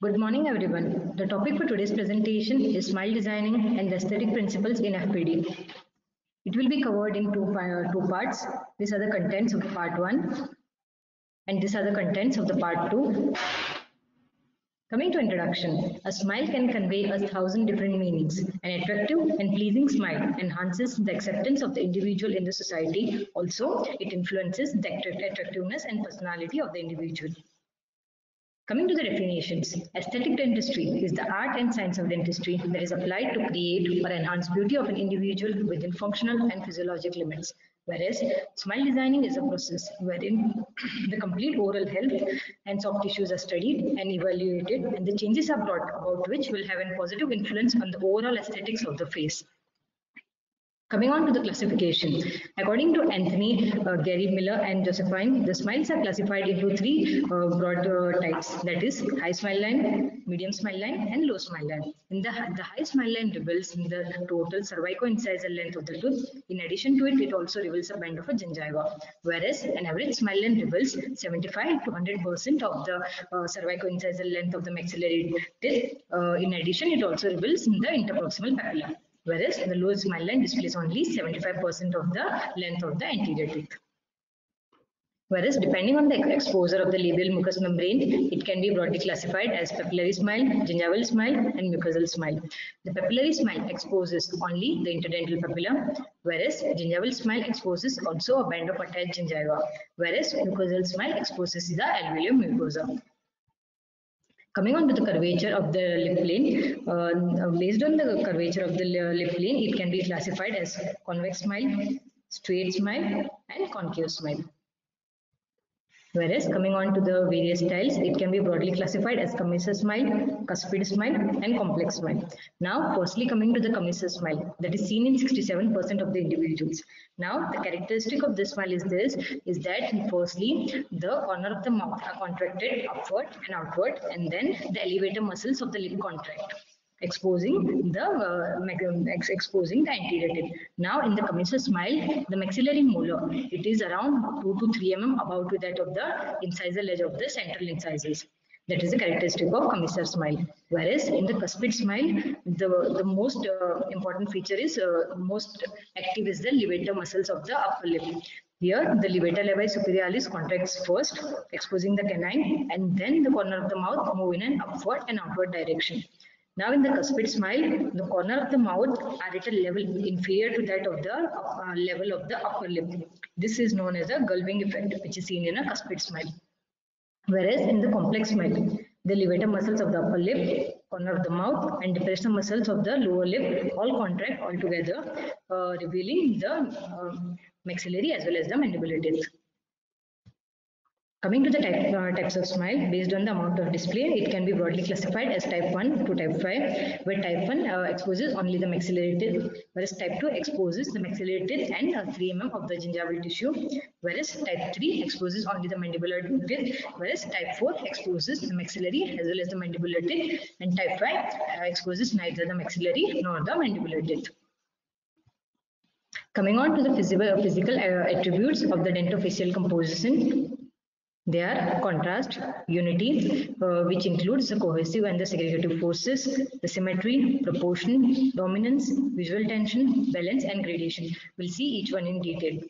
Good morning, everyone. The topic for today's presentation is smile designing and the aesthetic principles in FPD. It will be covered in two, uh, two parts. These are the contents of part one and these are the contents of the part two. Coming to introduction, a smile can convey a thousand different meanings. An attractive and pleasing smile enhances the acceptance of the individual in the society. Also, it influences the attractiveness and personality of the individual. Coming to the definitions, aesthetic dentistry is the art and science of dentistry that is applied to create or enhance beauty of an individual within functional and physiologic limits. Whereas smile designing is a process wherein the complete oral health and soft tissues are studied and evaluated and the changes are brought about which will have a positive influence on the overall aesthetics of the face. Coming on to the classification, according to Anthony, uh, Gary Miller, and Josephine, the smiles are classified into three uh, broad uh, types that is, high smile line, medium smile line, and low smile line. In the, the high smile line reveals the total cervico-incisal length of the tooth. In addition to it, it also reveals a band of a gingiva, whereas an average smile line reveals 75 to 100% of the uh, cervico-incisal length of the maxillary teeth. Uh, in addition, it also reveals the interproximal papilla whereas the lower smile line displays only 75% of the length of the anterior teeth. Whereas depending on the exposure of the labial mucous membrane, it can be broadly classified as papillary smile, gingival smile, and mucosal smile. The papillary smile exposes only the interdental papilla, whereas gingival smile exposes also a band of attached gingiva, whereas mucosal smile exposes the alveolar mucosa. Coming on to the curvature of the lip plane, uh, based on the curvature of the lip plane, it can be classified as convex smile, straight smile, and concave smile. Whereas coming on to the various styles, it can be broadly classified as commissure smile, cuspid smile, and complex smile. Now, firstly coming to the commissure smile, that is seen in 67% of the individuals. Now, the characteristic of this smile is this, is that firstly, the corner of the mouth are contracted upward and outward, and then the elevator muscles of the lip contract exposing the uh, exposing the anterior teeth. Now in the commissure smile, the maxillary molar, it is around 2 to 3 mm above to that of the incisal edge of the central incisors. That is the characteristic of commissure smile. Whereas in the cuspid smile, the, the most uh, important feature is, uh, most active is the levator muscles of the upper lip. Here, the levator labii superioris contracts first, exposing the canine, and then the corner of the mouth move in an upward and outward direction. Now in the cuspid smile, the corner of the mouth are at a level inferior to that of the uh, level of the upper lip. This is known as a gulping effect, which is seen in a cuspid smile. Whereas in the complex smile, the levator muscles of the upper lip, corner of the mouth, and depressor muscles of the lower lip all contract altogether, uh, revealing the uh, maxillary as well as the mandibular teeth. Coming to the type, uh, types of smile, based on the amount of display, it can be broadly classified as type 1 to type 5, where type 1 uh, exposes only the maxillary teeth, whereas type 2 exposes the maxillary teeth and uh, 3 mm of the gingival tissue, whereas type 3 exposes only the mandibular teeth, whereas type 4 exposes the maxillary as well as the mandibular teeth, and type 5 uh, exposes neither the maxillary nor the mandibular teeth. Coming on to the physical, physical uh, attributes of the dentofacial composition, they are contrast, unity, uh, which includes the cohesive and the segregative forces, the symmetry, proportion, dominance, visual tension, balance, and gradation. We'll see each one in detail.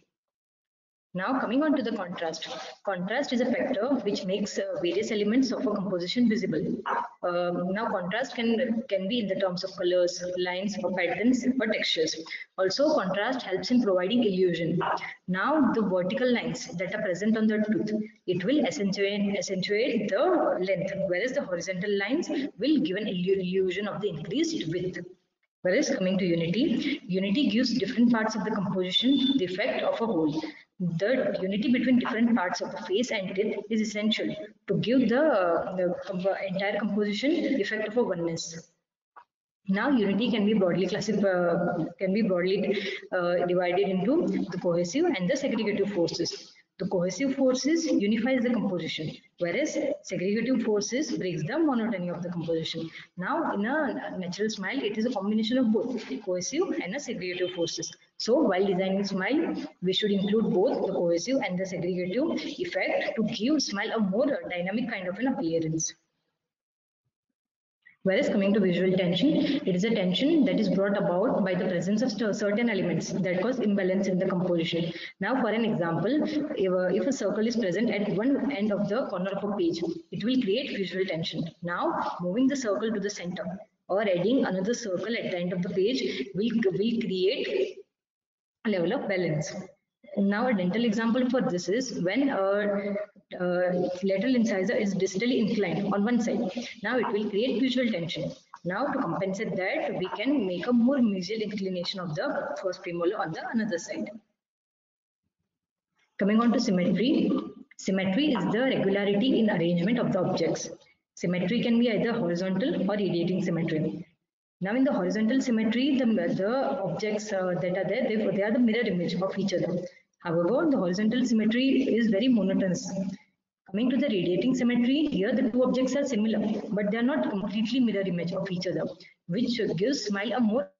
Now coming on to the contrast. Contrast is a factor which makes uh, various elements of a composition visible. Um, now contrast can, can be in the terms of colors, lines, or patterns, or textures. Also contrast helps in providing illusion. Now the vertical lines that are present on the tooth, it will accentuate, accentuate the length, whereas the horizontal lines will give an illusion of the increased width. Whereas coming to unity, unity gives different parts of the composition the effect of a whole the unity between different parts of the face and teeth is essential to give the, the entire composition the effect of a oneness. Now unity can be broadly classified, uh, can be broadly uh, divided into the cohesive and the segregative forces. The cohesive forces unifies the composition, whereas segregative forces breaks the monotony of the composition. Now, in a natural smile, it is a combination of both cohesive and a segregative forces. So, while designing smile, we should include both the cohesive and the segregative effect to give smile a more uh, dynamic kind of an appearance. Whereas coming to visual tension, it is a tension that is brought about by the presence of certain elements that cause imbalance in the composition. Now for an example, if a, if a circle is present at one end of the corner of a page, it will create visual tension. Now moving the circle to the center or adding another circle at the end of the page will, will create level of balance. Now a dental example for this is when a uh, lateral incisor is distally inclined on one side. Now it will create visual tension. Now to compensate that, we can make a more mesial inclination of the first premolar on the another side. Coming on to symmetry. Symmetry is the regularity in arrangement of the objects. Symmetry can be either horizontal or radiating symmetry. Now in the horizontal symmetry, the, the objects uh, that are there, they, they are the mirror image of each other. However, the horizontal symmetry is very monotonous. Coming to the radiating symmetry, here the two objects are similar, but they are not completely mirror image of each other, which gives smile a more.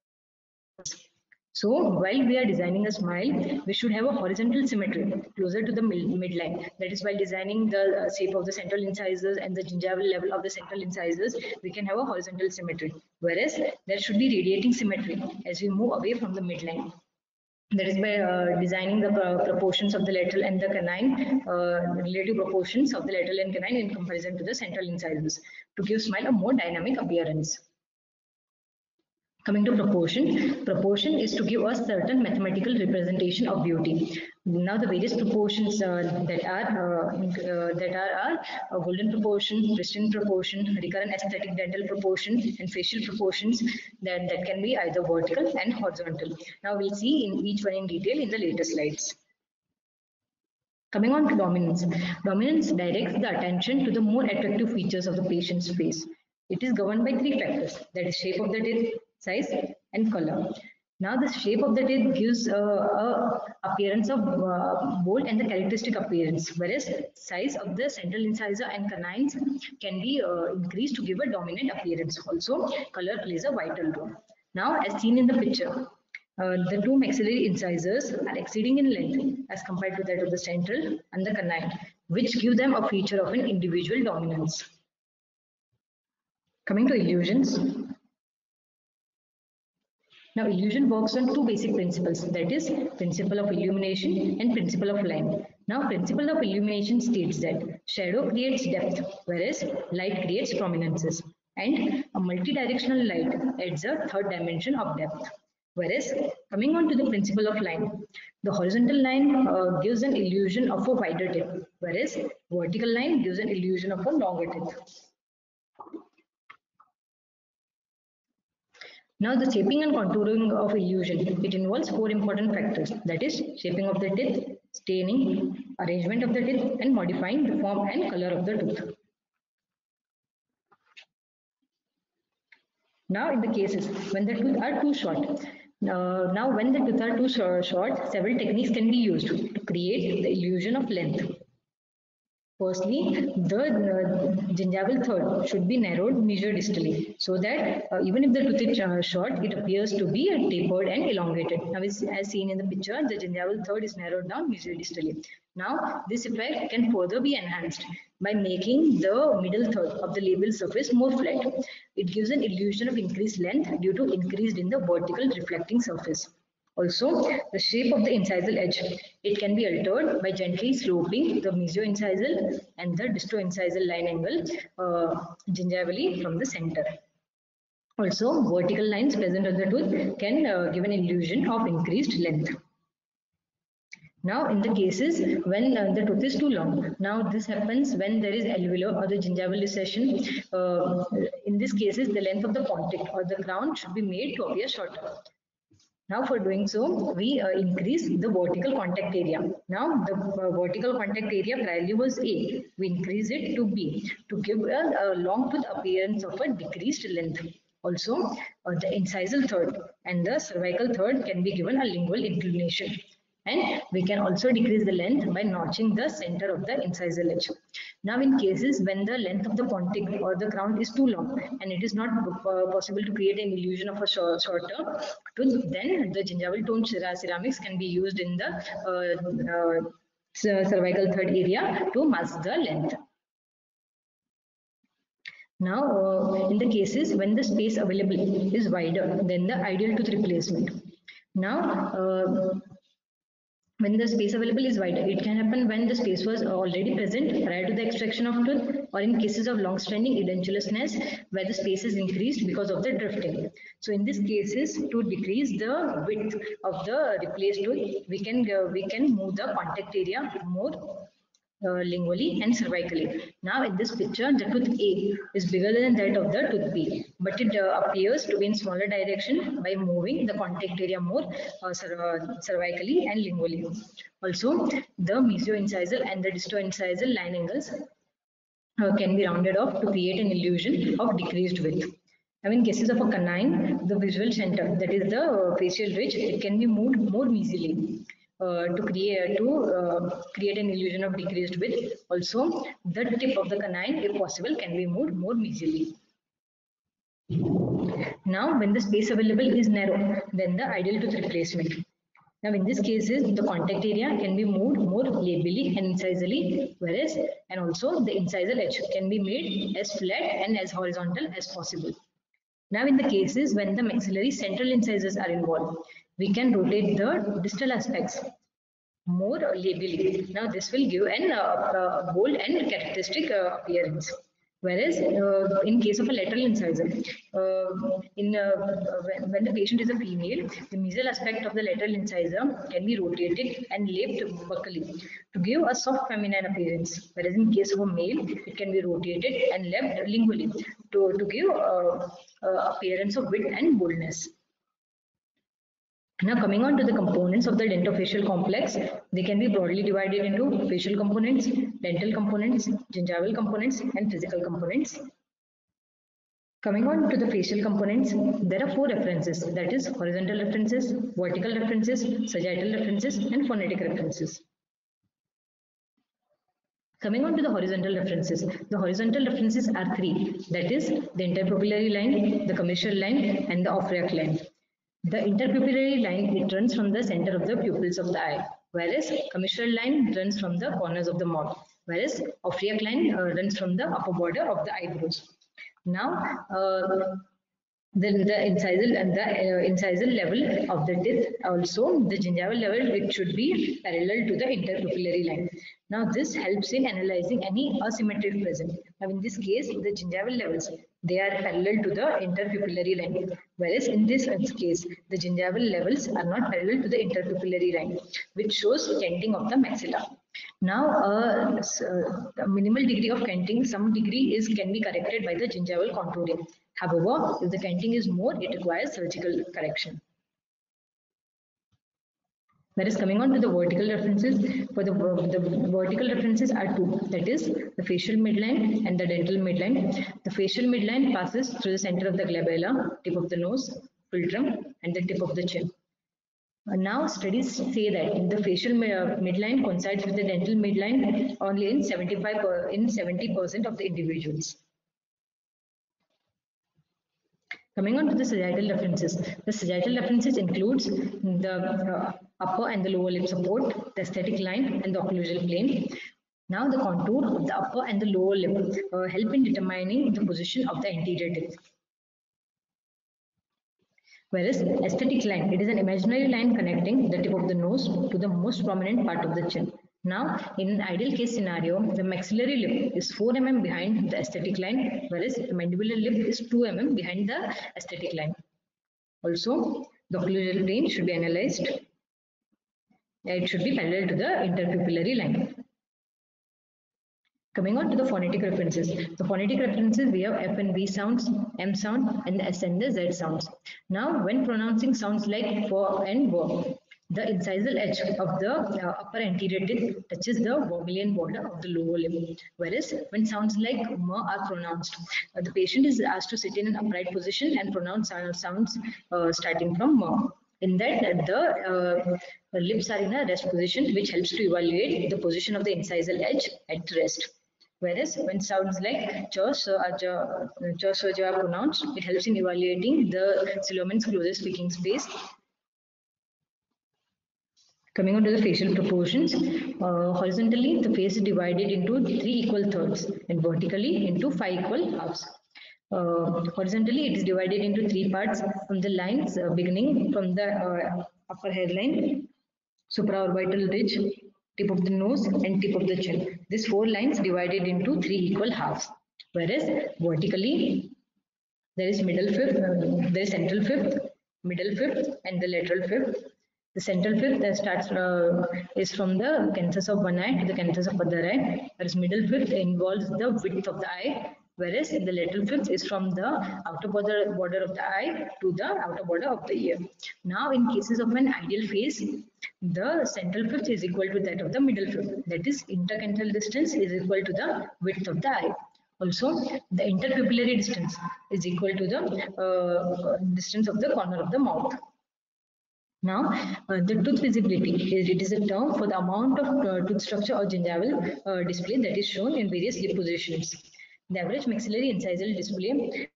So while we are designing a smile, we should have a horizontal symmetry closer to the midline. That is while designing the uh, shape of the central incisors and the gingival level of the central incisors, we can have a horizontal symmetry. Whereas there should be radiating symmetry as we move away from the midline that is by uh, designing the uh, proportions of the lateral and the canine, uh, relative proportions of the lateral and canine in comparison to the central incisors to give smile a more dynamic appearance. Coming to proportion, proportion is to give a certain mathematical representation of beauty. Now the various proportions uh, that are uh, uh, that are, are golden proportion, pristine proportion, recurrent aesthetic dental proportion, and facial proportions that, that can be either vertical and horizontal. Now we'll see in each one in detail in the later slides. Coming on to dominance. Dominance directs the attention to the more attractive features of the patient's face. It is governed by three factors, that is shape of the teeth, size and color. Now the shape of the teeth gives uh, a appearance of uh, bold and the characteristic appearance, whereas size of the central incisor and canines can be uh, increased to give a dominant appearance. Also, color plays a vital role. Now, as seen in the picture, uh, the two maxillary incisors are exceeding in length as compared to that of the central and the canine, which give them a feature of an individual dominance. Coming to illusions, now illusion works on two basic principles that is principle of illumination and principle of line. Now principle of illumination states that shadow creates depth whereas light creates prominences and a multidirectional light adds a third dimension of depth. Whereas coming on to the principle of line, the horizontal line uh, gives an illusion of a wider tip whereas vertical line gives an illusion of a longer tip. Now the shaping and contouring of illusion, it involves four important factors that is shaping of the teeth, staining, arrangement of the teeth and modifying the form and color of the tooth. Now in the cases when the teeth are too short, uh, now when the teeth are too short, several techniques can be used to create the illusion of length. Firstly, the gingival third should be narrowed mesiodistally so that uh, even if the tooth is uh, short, it appears to be tapered and elongated. Now, as, as seen in the picture, the gingival third is narrowed down mesiodistally. Now, this effect can further be enhanced by making the middle third of the labial surface more flat. It gives an illusion of increased length due to increased in the vertical reflecting surface. Also, the shape of the incisal edge, it can be altered by gently sloping the mesio-incisal and the disto-incisal line angle uh, gingivally from the center. Also, vertical lines present on the tooth can uh, give an illusion of increased length. Now, in the cases when uh, the tooth is too long, now this happens when there is alveolar or the gingival recession. Uh, in these cases, the length of the pontic or the crown should be made to appear shorter. Now for doing so, we uh, increase the vertical contact area. Now the uh, vertical contact area priorly was A. We increase it to B to give a, a long tooth appearance of a decreased length. Also, uh, the incisal third and the cervical third can be given a lingual inclination and we can also decrease the length by notching the center of the incisal edge. Now in cases when the length of the pontic or the crown is too long and it is not uh, possible to create an illusion of a shorter then the gingival tone ceramics can be used in the uh, uh, cervical third area to mask the length. Now, uh, in the cases when the space available is wider than the ideal tooth replacement. Now, uh, when the space available is wider. It can happen when the space was already present prior to the extraction of tooth or in cases of long-standing edentulousness where the space is increased because of the drifting. So in these cases, to decrease the width of the replaced tooth, we can, uh, we can move the contact area more uh, lingually and cervically. Now in this picture, the tooth A is bigger than that of the tooth B, but it uh, appears to be in smaller direction by moving the contact area more uh, cervically and lingually. Also, the mesioincisal and the distoincisal line angles uh, can be rounded off to create an illusion of decreased width. Now, in cases of a canine, the visual center, that is the uh, facial ridge, it can be moved more mesially uh, to create to uh, create an illusion of decreased width. Also, the tip of the canine, if possible, can be moved more easily. Now, when the space available is narrow, then the ideal tooth replacement. Now, in these cases, the contact area can be moved more labially and incisally, whereas, and also the incisal edge can be made as flat and as horizontal as possible. Now, in the cases when the maxillary central incisors are involved, we can rotate the distal aspects more labially. Now, this will give an uh, uh, bold and characteristic uh, appearance. Whereas uh, in case of a lateral incisor, uh, in uh, when, when, the patient is a female, the mesial aspect of the lateral incisor can be rotated and left buccally to give a soft feminine appearance. Whereas in case of a male, it can be rotated and left lingually to, to give appearance of width and boldness. Now coming on to the components of the dentofacial complex, they can be broadly divided into facial components, dental components, gingival components, and physical components. Coming on to the facial components, there are four references, that is horizontal references, vertical references, sagittal references, and phonetic references. Coming on to the horizontal references, the horizontal references are three, that is the interpupillary line, the commissure line, and the ophriac line. The interpupillary line, it runs from the center of the pupils of the eye, whereas commissural line runs from the corners of the mouth, whereas ophriac line uh, runs from the upper border of the eyebrows. Now, uh, then the incisal and the uh, incisal level of the teeth also the gingival level it should be parallel to the interpupillary line. Now this helps in analyzing any asymmetry present. Now in this case the gingival levels they are parallel to the interpupillary line. Whereas in this case the gingival levels are not parallel to the interpupillary line which shows canting of the maxilla. Now uh, a minimal degree of canting some degree is can be corrected by the gingival contouring However, if the canting is more, it requires surgical correction. That is coming on to the vertical references. For the, the vertical references are two, that is the facial midline and the dental midline. The facial midline passes through the center of the glabella, tip of the nose, philtrum, and the tip of the chin. Uh, now studies say that the facial midline coincides with the dental midline only in 75 per, in 70% of the individuals. Coming on to the sagittal references, the sagittal references includes the uh, upper and the lower lip support, the aesthetic line and the occlusal plane. Now the contour of the upper and the lower lip uh, help in determining the position of the anterior tip. Whereas aesthetic line, it is an imaginary line connecting the tip of the nose to the most prominent part of the chin. Now, in ideal case scenario, the maxillary lip is 4 mm behind the aesthetic line, whereas the mandibular lip is 2 mm behind the aesthetic line. Also, the occlusal plane should be analyzed. It should be parallel to the interpupillary line. Coming on to the phonetic references. The phonetic references, we have F and V sounds, M sound, and the S and the Z sounds. Now, when pronouncing sounds like for and wo, the incisal edge of the uh, upper anterior teeth touches the vermilion border of the lower lip. Whereas when sounds like m are pronounced, uh, the patient is asked to sit in an upright position and pronounce sounds uh, starting from m. In that, the, uh, lips are in a rest position, which helps to evaluate the position of the incisal edge at rest. Whereas when sounds like ch, so, are pronounced, it helps in evaluating the Silverman's closest speaking space Coming on to the facial proportions, uh, horizontally the face is divided into three equal thirds and vertically into five equal halves. Uh, horizontally, it is divided into three parts from the lines uh, beginning from the uh, upper hairline, supraorbital ridge, tip of the nose, and tip of the chin. These four lines divided into three equal halves. Whereas vertically, there is middle fifth, uh, there is central fifth, middle fifth, and the lateral fifth. The central fifth that starts uh, is from the canthus of one eye to the canthus of other eye, whereas middle fifth involves the width of the eye whereas the lateral fifth is from the outer border, border of the eye to the outer border of the ear. Now, in cases of an ideal face, the central fifth is equal to that of the middle fifth. That is, intercanthal distance is equal to the width of the eye. Also, the interpupillary distance is equal to the uh, distance of the corner of the mouth. Now, uh, the tooth visibility is it is a term for the amount of uh, tooth structure or gingival uh, display that is shown in various lip positions. The average maxillary incisal display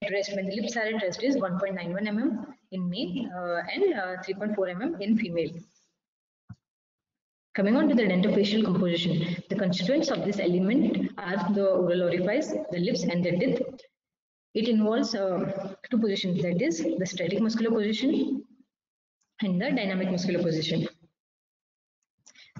at rest when the lips are at rest is 1.91 mm in male uh, and uh, 3.4 mm in female. Coming on to the dentofacial composition, the constituents of this element are the oral orifice, the lips and the teeth. It involves uh, two positions that is the static muscular position and the dynamic muscular position.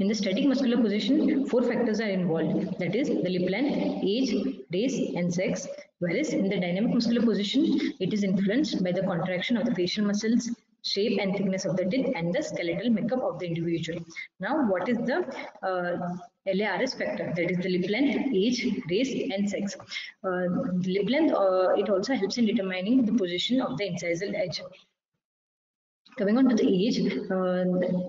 In the static muscular position, four factors are involved. That is the lip length, age, race, and sex. Whereas in the dynamic muscular position, it is influenced by the contraction of the facial muscles, shape and thickness of the teeth, and the skeletal makeup of the individual. Now, what is the uh, LARS factor? That is the lip length, age, race, and sex. Uh, lip length, uh, it also helps in determining the position of the incisal edge. Coming on to the age, uh,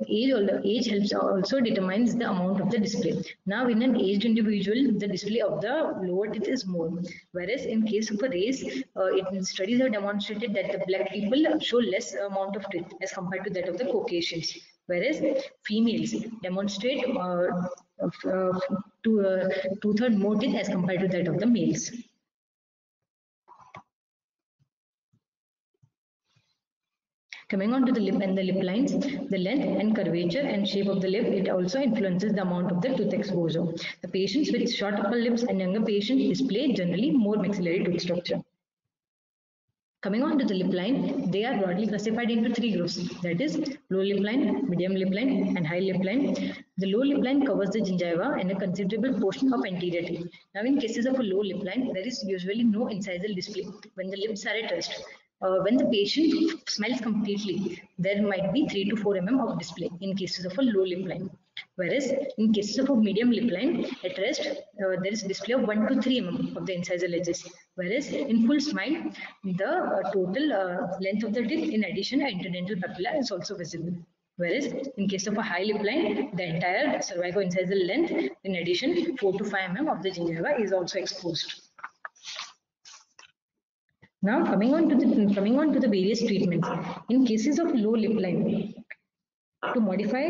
age, age helps also determines the amount of the display. Now, in an aged individual, the display of the lower teeth is more. Whereas in case of a race, uh, it, studies have demonstrated that the black people show less amount of teeth as compared to that of the Caucasians. Whereas females demonstrate uh, uh, two, uh, two-third more teeth as compared to that of the males. Coming on to the lip and the lip lines, the length and curvature and shape of the lip, it also influences the amount of the tooth exposure. The patients with short upper lips and younger patients display generally more maxillary tooth structure. Coming on to the lip line, they are broadly classified into three groups. That is low lip line, medium lip line, and high lip line. The low lip line covers the gingiva and a considerable portion of anterior teeth. Now, in cases of a low lip line, there is usually no incisal display when the lips are at rest uh, when the patient smells completely, there might be 3 to 4 mm of display in cases of a low lip line. Whereas in cases of a medium lip line, at rest, uh, there is display of 1 to 3 mm of the incisal edges. Whereas in full smile, the uh, total uh, length of the teeth in addition interdental papilla is also visible. Whereas in case of a high lip line, the entire cervico-incisal length in addition 4 to 5 mm of the gingiva is also exposed. Now coming on to the coming on to the various treatments. In cases of low lip line, to modify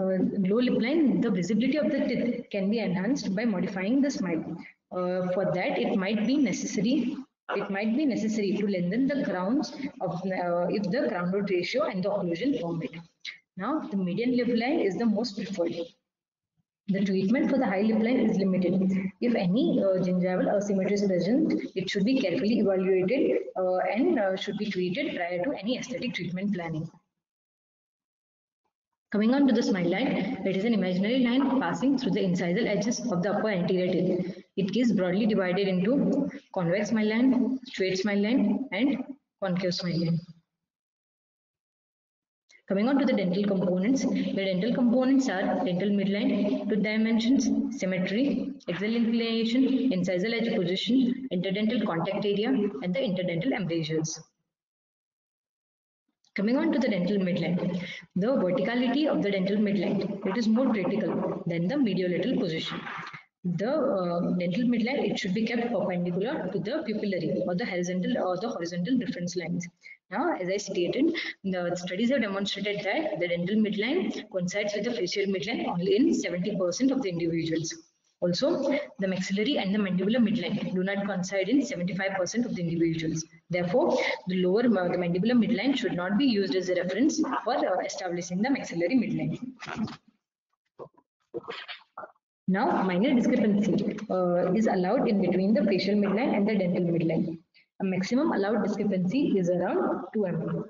uh, low lip line, the visibility of the teeth can be enhanced by modifying the smile. Uh, for that, it might be necessary. It might be necessary to lengthen the crowns of uh, if the crown root ratio and the occlusion permit. Now, the median lip line is the most preferred. The treatment for the high lip line is limited. If any uh, gingival asymmetry is present, it should be carefully evaluated uh, and uh, should be treated prior to any aesthetic treatment planning. Coming on to the smile line, it is an imaginary line passing through the incisal edges of the upper anterior teeth. It is broadly divided into convex smile line, straight smile line, and concave smile line. Coming on to the dental components, the dental components are dental midline, tooth dimensions, symmetry, axial inclination, incisal edge position, interdental contact area, and the interdental embrasures. Coming on to the dental midline, the verticality of the dental midline, it is more critical than the mediolateral position the uh, dental midline it should be kept perpendicular to the pupillary or the horizontal or the horizontal reference lines. Now as i stated the studies have demonstrated that the dental midline coincides with the facial midline only in 70 percent of the individuals. Also the maxillary and the mandibular midline do not coincide in 75 percent of the individuals. Therefore the lower uh, the mandibular midline should not be used as a reference for uh, establishing the maxillary midline Now, minor discrepancy uh, is allowed in between the facial midline and the dental midline. A maximum allowed discrepancy is around 2 mm.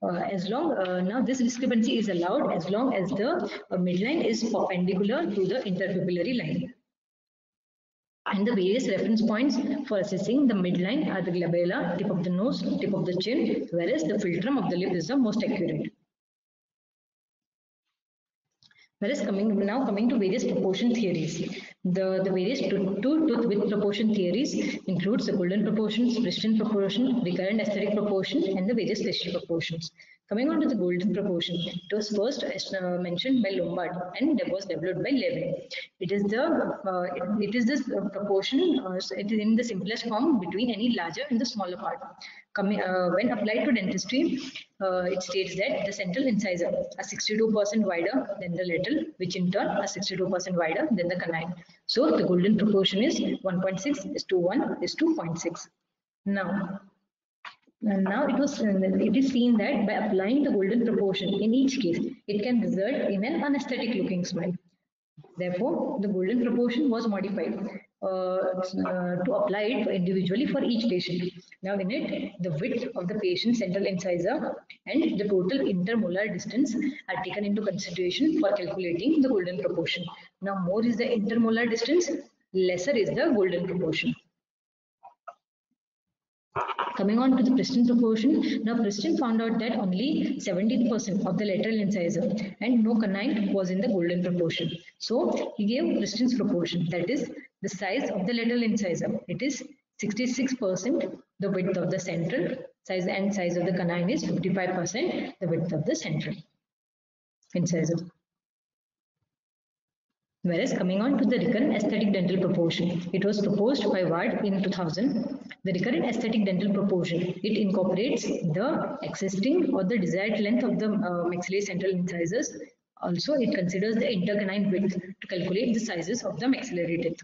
Uh, as long uh, now this discrepancy is allowed as long as the uh, midline is perpendicular to the interpupillary line and the various reference points for assessing the midline are the glabella, tip of the nose, tip of the chin, whereas the philtrum of the lip is the most accurate. Coming now coming to various proportion theories. The, the various two, two tooth width proportion theories includes the golden proportions, Preston proportion, recurrent aesthetic proportion, and the various special proportions. Coming on to the golden proportion, it was first uh, mentioned by Lombard and was developed by Levin. It is the uh, it, it is this uh, proportion uh, it is in the simplest form between any larger and the smaller part. Coming, uh, when applied to dentistry, it states that the central incisor are 62% wider than the lateral, which in turn are 62% wider than the canine. So the golden proportion is 1.6 is to 1 is 2.6. Now, and now it was it is seen that by applying the golden proportion in each case, it can result in an anesthetic looking smile. Therefore, the golden proportion was modified uh, uh, to apply it individually for each patient. Now in it, the width of the patient's central incisor and the total intermolar distance are taken into consideration for calculating the golden proportion. Now more is the intermolar distance, lesser is the golden proportion. Coming on to the Preston proportion, now Preston found out that only 17% of the lateral incisor and no canine was in the golden proportion. So he gave Preston's proportion, that is the size of the lateral incisor. It is 66% the width of the central size and size of the canine is 55% the width of the central incisor. Whereas coming on to the recurrent aesthetic dental proportion, it was proposed by Ward in 2000. The recurrent aesthetic dental proportion, it incorporates the existing or the desired length of the uh, maxillary central incisors. Also, it considers the intercanine width to calculate the sizes of the maxillary teeth.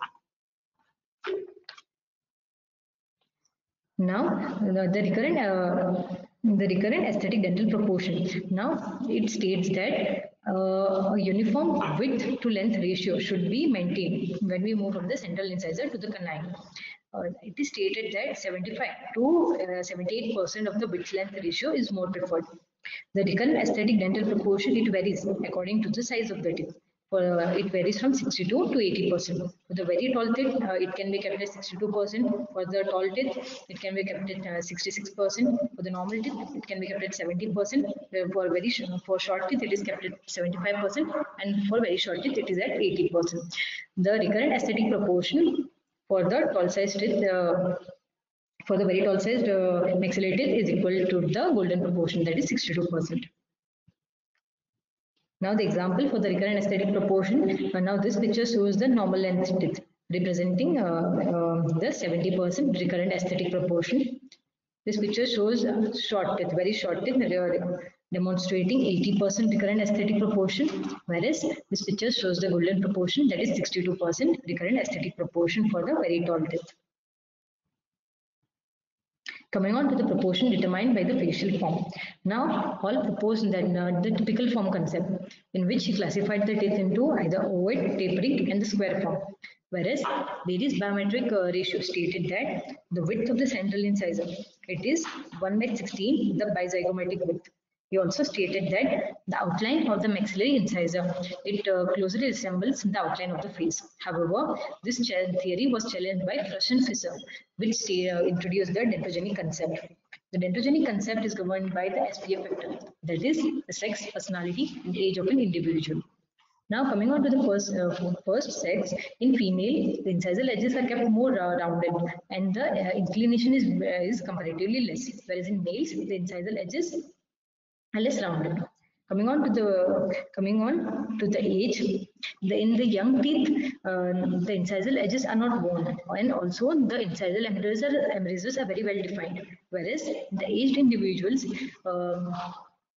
Now, the, the recurrent uh, the recurrent aesthetic dental proportion. Now, it states that uh, a uniform width to length ratio should be maintained when we move from the central incisor to the canine. Uh, it is stated that 75 to 78% uh, of the width length ratio is more preferred. The recurrent aesthetic dental proportion, it varies according to the size of the teeth. For, uh, it varies from 62 to 80 percent. For the very tall teeth, uh, it can be kept at 62 percent. For the tall teeth, it can be kept at uh, 66 percent. For the normal teeth, it can be kept at 70 percent. Uh, for very sh for short teeth, it is kept at 75 percent, and for very short teeth, it is at 80 percent. The recurrent aesthetic proportion for the tall sized teeth. Uh, for the very tall sized uh, maxillary teeth is equal to the golden proportion that is 62 percent. Now the example for the recurrent aesthetic proportion. Uh, now this picture shows the normal length teeth representing uh, uh, the 70% recurrent aesthetic proportion. This picture shows short teeth, very short teeth, demonstrating 80% recurrent aesthetic proportion, whereas this picture shows the golden proportion, that is 62% recurrent aesthetic proportion for the very tall teeth. Coming on to the proportion determined by the facial form. Now, Hall proposed that uh, the typical form concept, in which he classified the teeth into either ovoid, tapering, and the square form. Whereas various biometric uh, stated that the width of the central incisor, it is 1 by 16, the bizygomatic width. He also stated that the outline of the maxillary incisor, it uh, closely resembles the outline of the face. However, this theory was challenged by Frush and Fischer, which uh, introduced the dentogeny concept. The dentogeny concept is governed by the SPF factor, that is, the sex, personality, and age of an individual. Now coming on to the first uh, first sex, in female, the incisal edges are kept more uh, rounded and the uh, inclination is, uh, is comparatively less, whereas in males, the incisal edges less rounded. Coming on to the coming on to the age, the, in the young teeth, uh, the incisal edges are not worn, and also the incisal embrasures are very well defined. Whereas the aged individuals, um,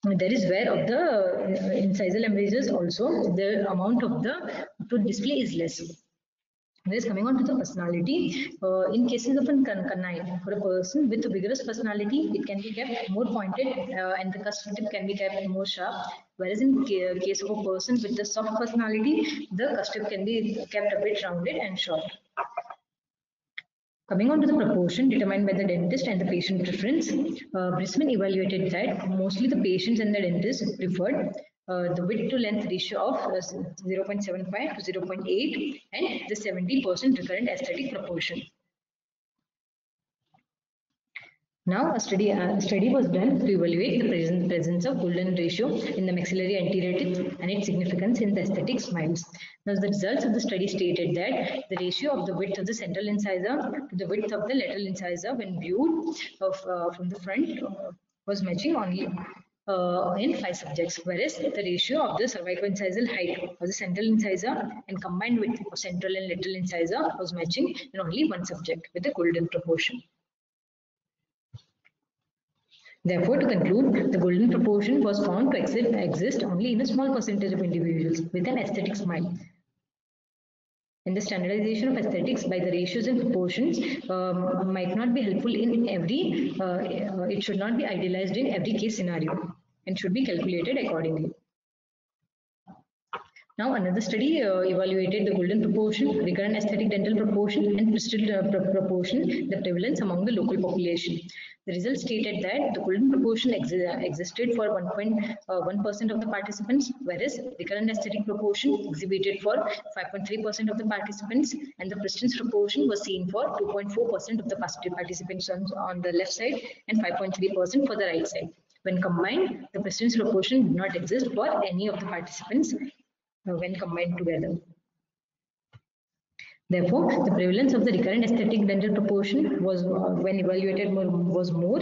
there is wear of the uh, incisal embrasures also. The amount of the to display is less. Whereas coming on to the personality, uh, in cases of a canine, for a person with a vigorous personality, it can be kept more pointed uh, and the cusp tip can be kept more sharp. Whereas in ca case of a person with a soft personality, the cusp tip can be kept a bit rounded and short. Coming on to the proportion determined by the dentist and the patient preference, uh, Brisman evaluated that mostly the patients and the dentist preferred uh, the width to length ratio of uh, 0.75 to 0.8 and the 70% recurrent aesthetic proportion. Now, a study, uh, study was done to evaluate the presence, presence of golden ratio in the maxillary anterior teeth and its significance in the aesthetic smiles. Now, the results of the study stated that the ratio of the width of the central incisor to the width of the lateral incisor when viewed of, uh, from the front uh, was matching only uh, in five subjects, whereas the ratio of the cervicoincisal height of the central incisor and combined with central and lateral incisor was matching in only one subject with a golden proportion. Therefore, to conclude, the golden proportion was found to exist only in a small percentage of individuals with an aesthetic smile. And the standardization of aesthetics by the ratios and proportions um, might not be helpful in every, uh, it should not be idealized in every case scenario and should be calculated accordingly. Now another study uh, evaluated the golden proportion, recurrent aesthetic dental proportion and Bristol uh, proportion, the prevalence among the local population. The results stated that the golden proportion existed for 1.1% uh, of the participants, whereas recurrent aesthetic proportion exhibited for 5.3% of the participants, and the Preston's proportion was seen for 2.4% of the participants on, on the left side and 5.3% for the right side. When combined, the Preston's proportion did not exist for any of the participants when combined together. Therefore, the prevalence of the recurrent aesthetic dental proportion was, uh, when evaluated, more, was more,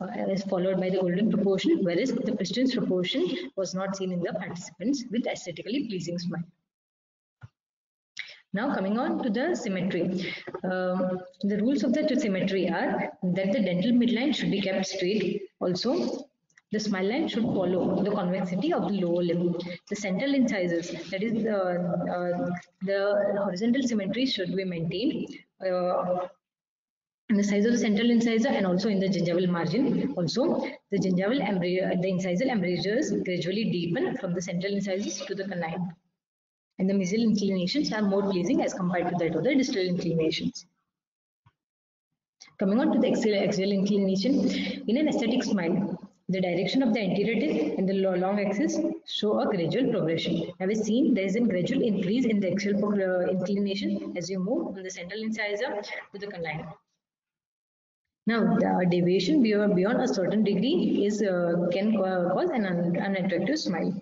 uh, as followed by the golden proportion, whereas the Preston's proportion was not seen in the participants with aesthetically pleasing smile. Now coming on to the symmetry. Um, the rules of the symmetry are that the dental midline should be kept straight. Also, the smile line should follow the convexity of the lower lip. The central incisors, that is the, uh, the horizontal symmetry should be maintained uh, in the size of the central incisor and also in the gingival margin. Also, the gingival the incisal embrasures gradually deepen from the central incisors to the canine. And the mesial inclinations are more pleasing as compared to that of the distal inclinations. Coming on to the axial inclination, in an aesthetic smile, the direction of the anterior teeth and the long axis show a gradual progression. As seen, there is a gradual increase in the axial uh, inclination as you move from the central incisor to the canine. Now, the deviation beyond a certain degree is uh, can cause an unattractive smile.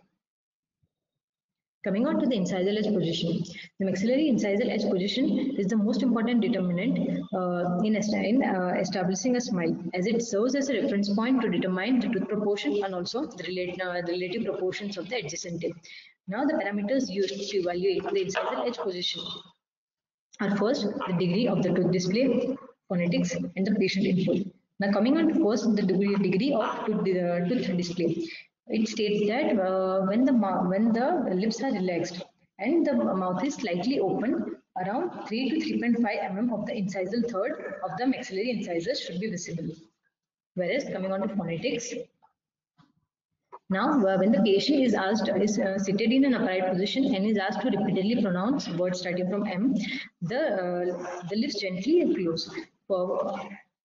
Coming on to the incisal edge position. The maxillary incisal edge position is the most important determinant uh, in, in uh, establishing a smile as it serves as a reference point to determine the tooth proportion and also the, relate, uh, the relative proportions of the adjacent teeth. Now the parameters used to evaluate the incisal edge position are first the degree of the tooth display, phonetics and the patient info. Now coming on to first the degree, degree of tooth, uh, tooth display it states that uh, when the when the lips are relaxed and the mouth is slightly open, around 3 to 3.5 mm of the incisal third of the maxillary incisors should be visible. Whereas coming on to phonetics, now uh, when the patient is asked is uh, seated in an upright position and is asked to repeatedly pronounce words starting from M, the uh, the lips gently close.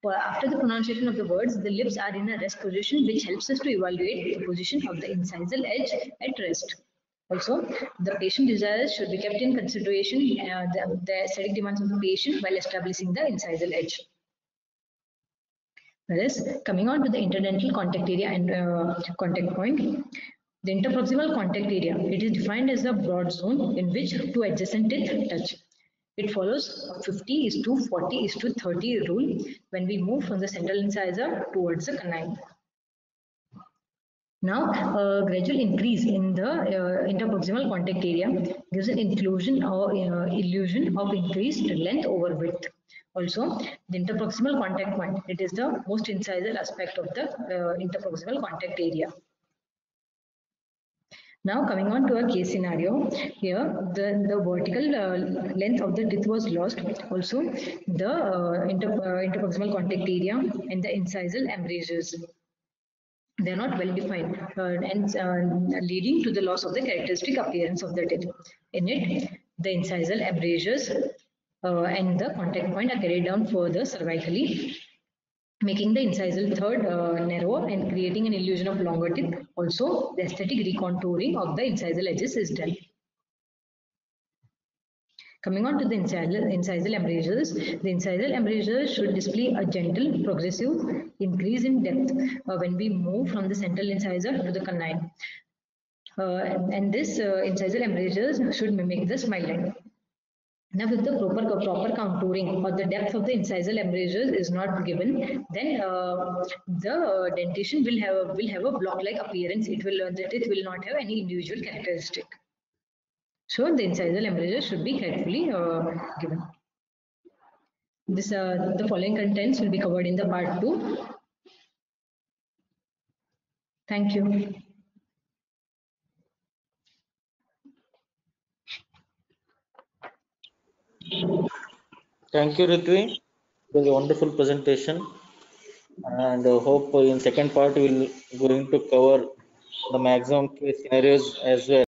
After the pronunciation of the words, the lips are in a rest position, which helps us to evaluate the position of the incisal edge at rest. Also, the patient desires should be kept in consideration uh, the, the aesthetic demands of the patient while establishing the incisal edge. Whereas, coming on to the interdental contact area and uh, contact point, the interproximal contact area, it is defined as a broad zone in which two adjacent teeth touch. It follows 50 is to 40 is to 30 rule when we move from the central incisor towards the canine. Now, a gradual increase in the uh, interproximal contact area gives an inclusion or uh, illusion of increased length over width. Also, the interproximal contact point, it is the most incisal aspect of the uh, interproximal contact area. Now coming on to a case scenario, here the, the vertical uh, length of the teeth was lost. Also the uh, inter, uh, interproximal contact area and the incisal embrasures. They are not well defined uh, and uh, leading to the loss of the characteristic appearance of the teeth. In it, the incisal embrasures uh, and the contact point are carried down further cervically making the incisal third uh, narrower and creating an illusion of longer teeth. Also, the aesthetic recontouring of the incisal edges is done. Coming on to the incisal, incisal embrasures, the incisal embrasures should display a gentle progressive increase in depth uh, when we move from the central incisor to the canine. Uh, and, and, this uh, incisal embrasures should mimic the smile line. Now, if the proper proper contouring or the depth of the incisal embrasures is not given, then uh, the dentition will have will have a block-like appearance. It will the teeth will not have any individual characteristic. So the incisal embrasures should be carefully uh, given. This uh, the following contents will be covered in the part two. Thank you. Thank you, Rutvi. It was a wonderful presentation. And uh, hope in second part we'll going to cover the maximum case scenarios as well.